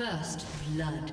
First blood.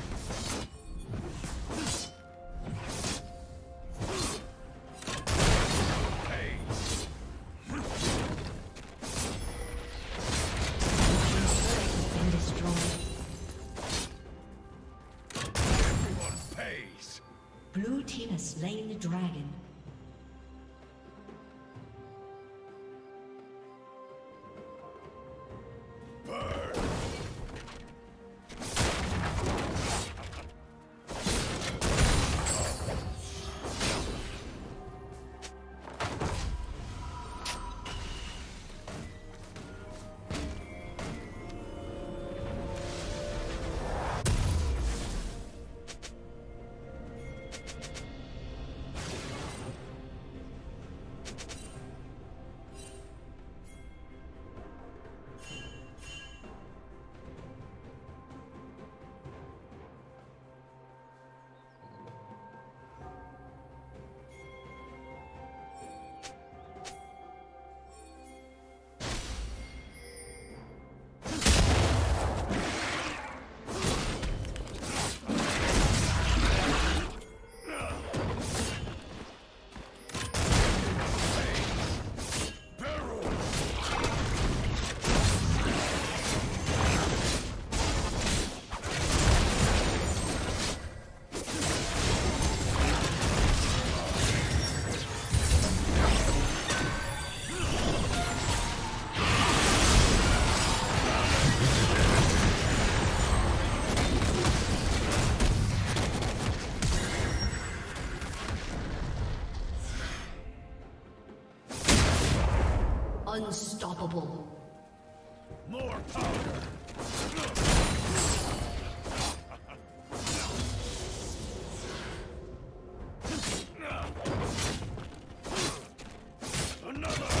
another!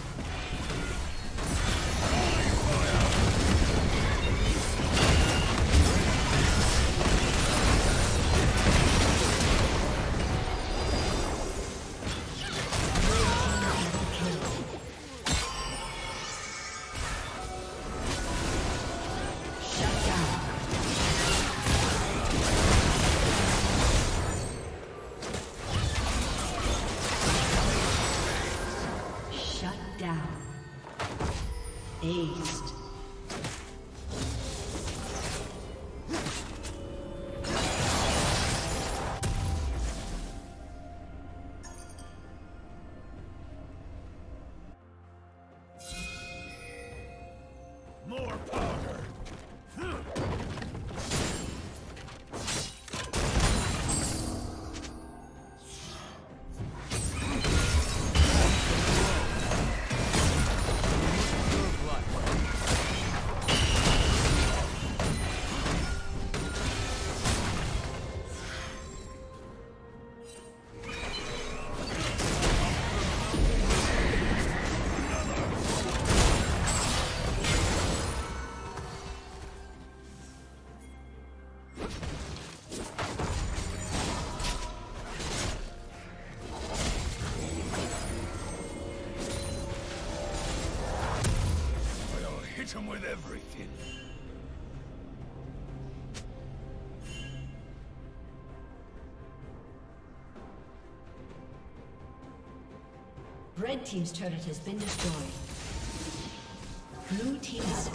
Hit him with everything. Red Team's turret has been destroyed. Blue Team has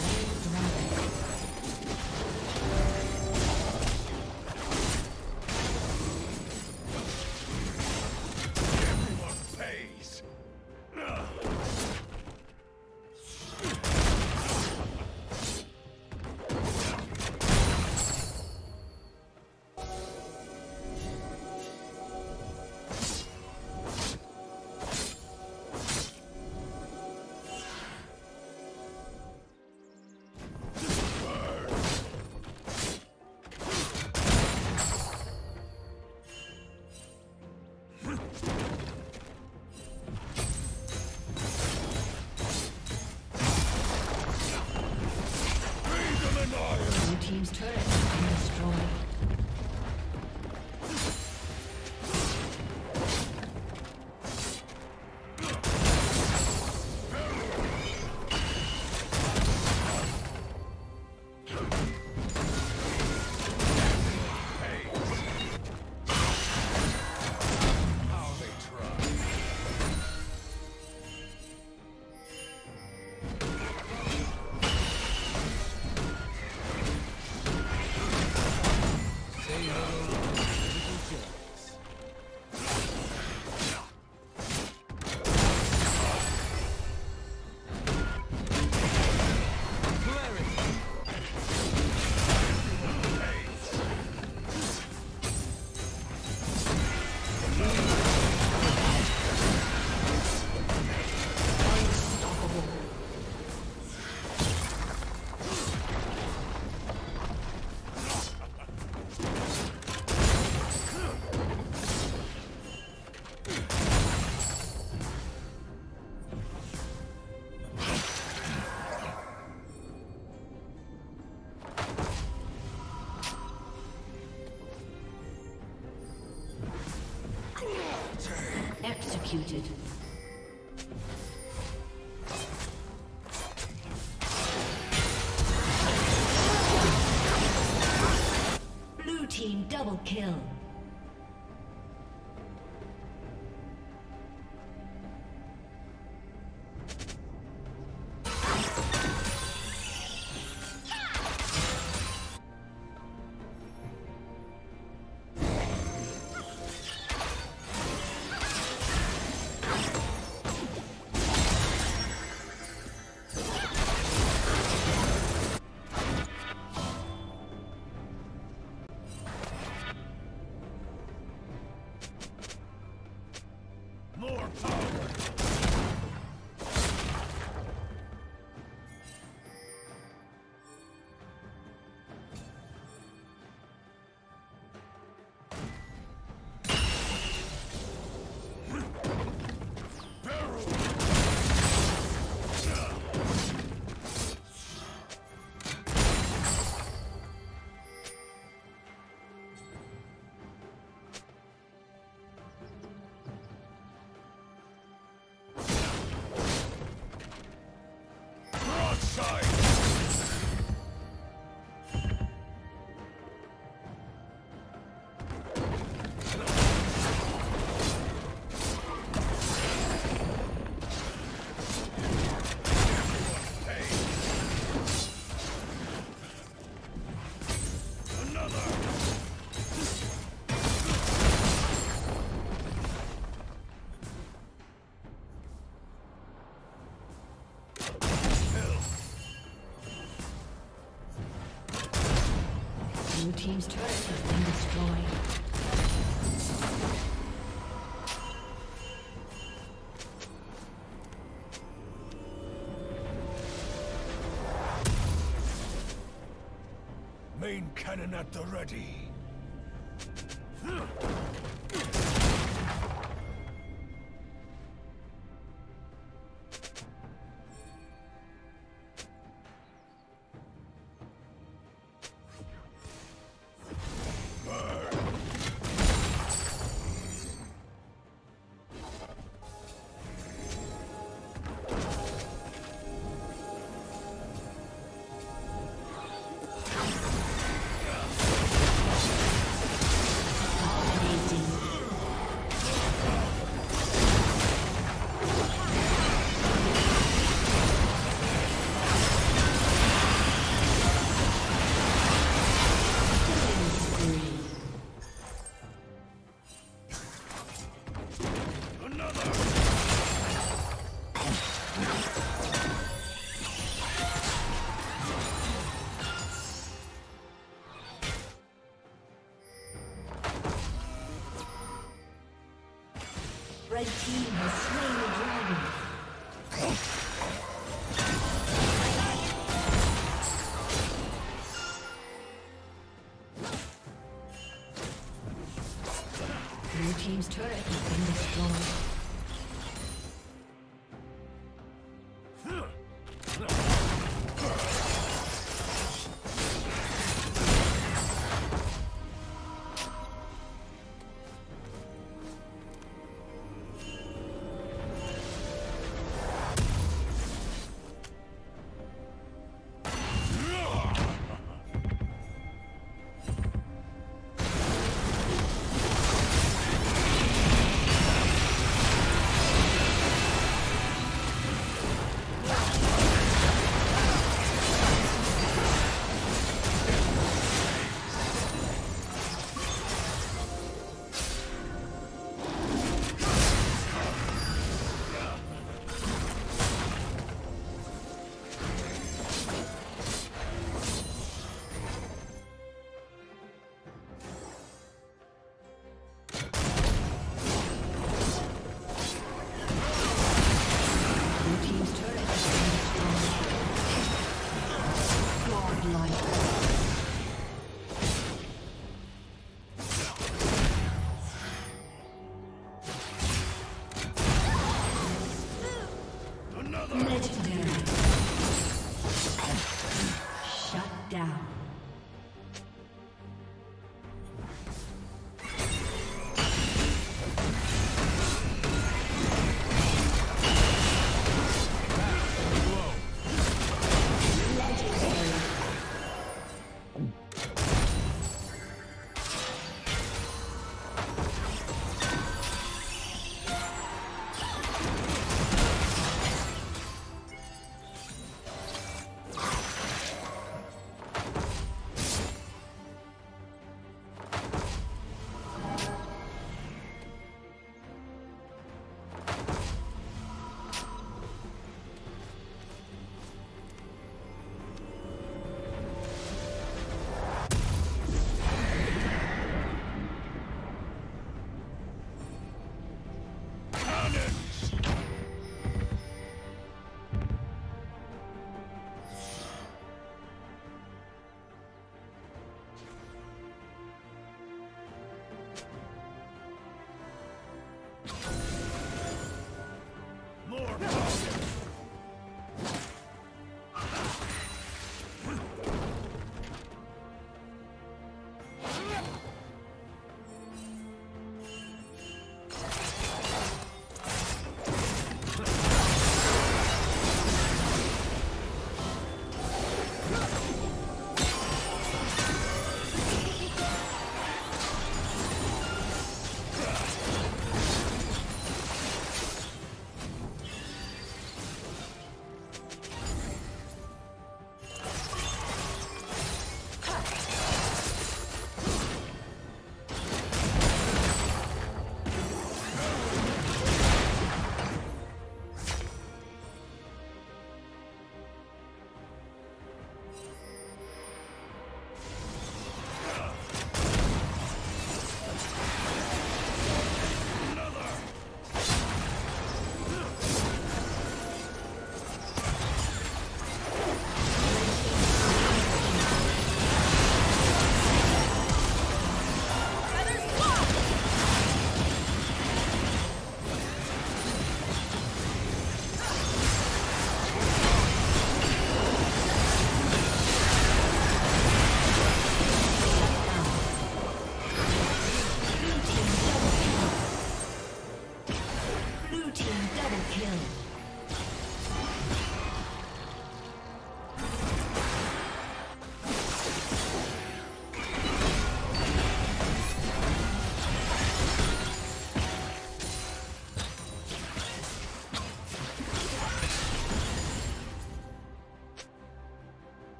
Executed. Blue Team double kill. Team's turret has been destroyed. Main cannon at the ready.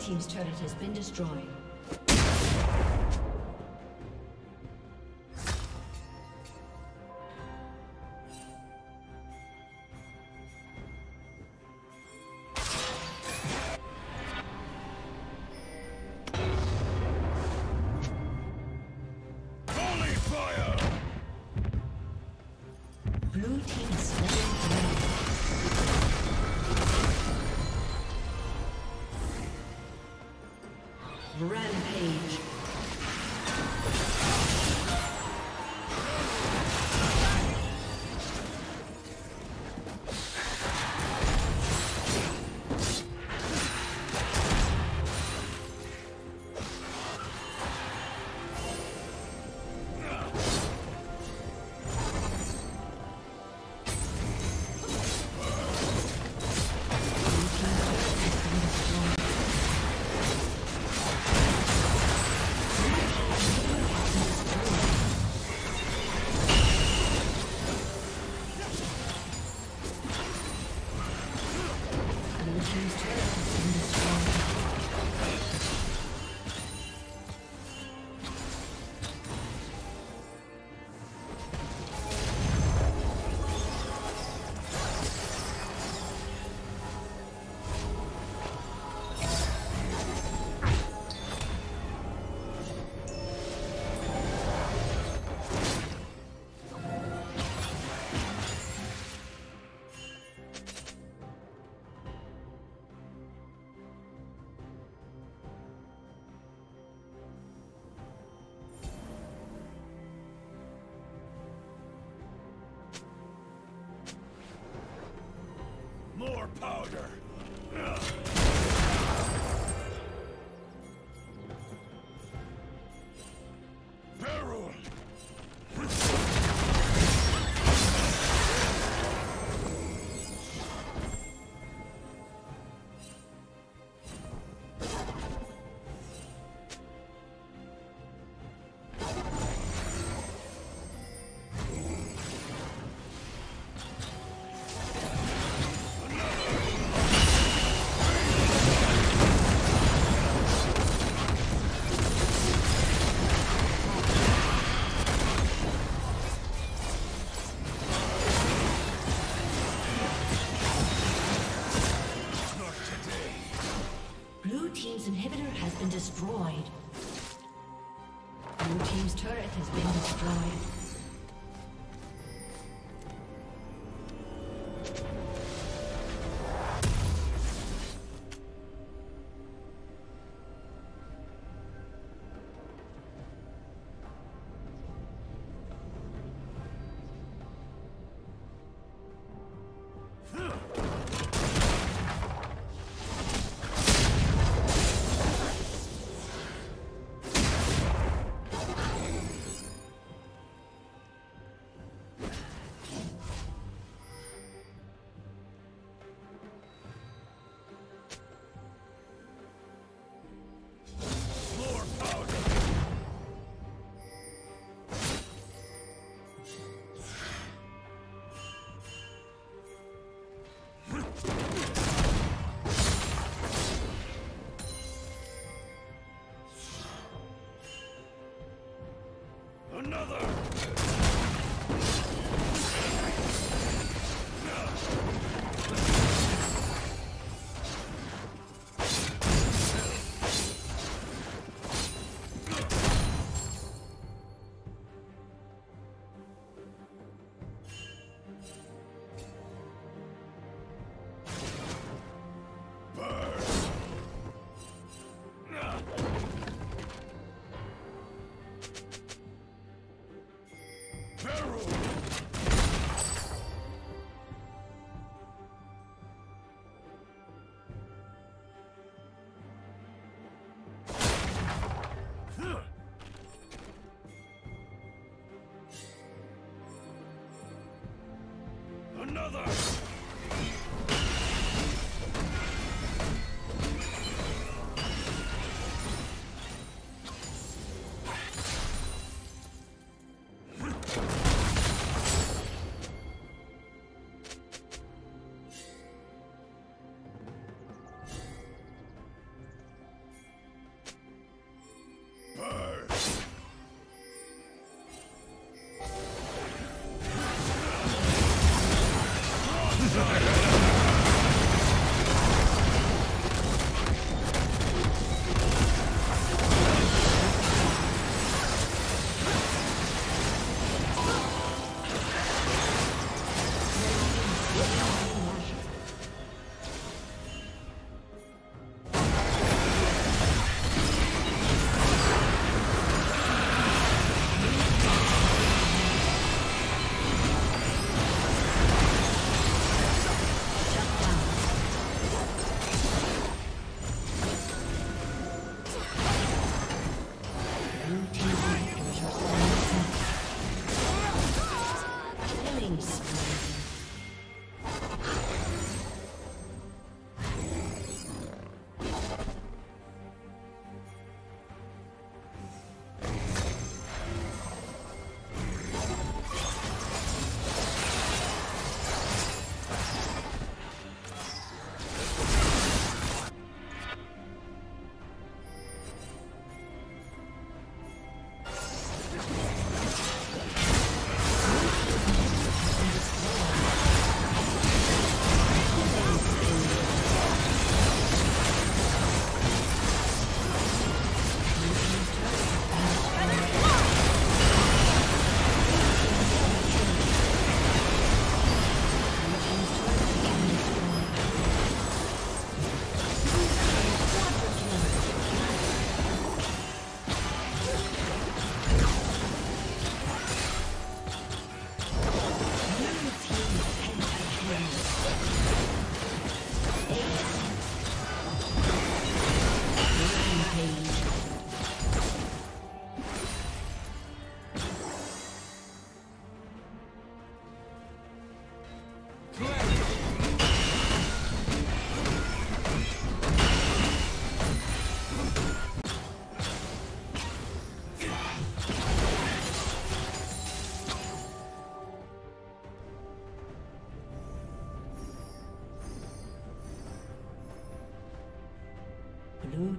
Team's turret has been destroyed. Holy fire! Blue Team powder. brother!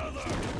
Another!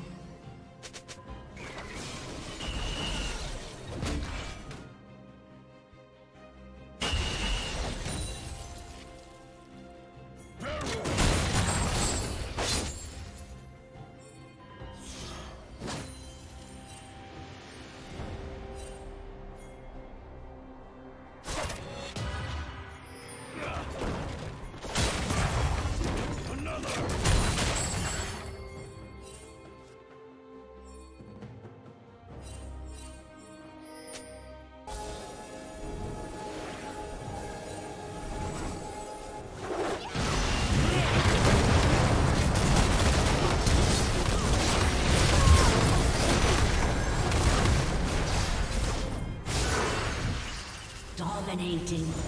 Dominating.